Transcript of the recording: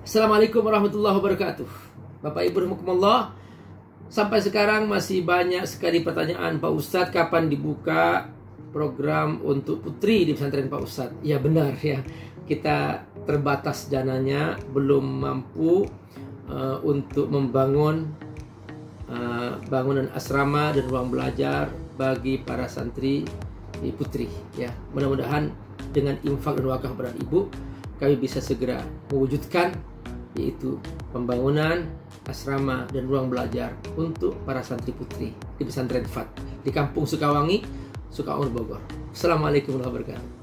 Assalamualaikum warahmatullahi wabarakatuh. Bapak Ibu rahimakumullah. Sampai sekarang masih banyak sekali pertanyaan Pak Ustadz kapan dibuka program untuk putri di pesantren Pak Ustadz. Ya benar ya. Kita terbatas dananya, belum mampu uh, untuk membangun uh, bangunan asrama dan ruang belajar bagi para santri di putri ya. Mudah-mudahan dengan infak dan wakaf berat ibu kami bisa segera mewujudkan yaitu pembangunan asrama dan ruang belajar untuk para santri putri di pesantren Fat di Kampung Sukawangi, Sukawangi Bogor. Assalamualaikum warahmatullahi wabarakatuh.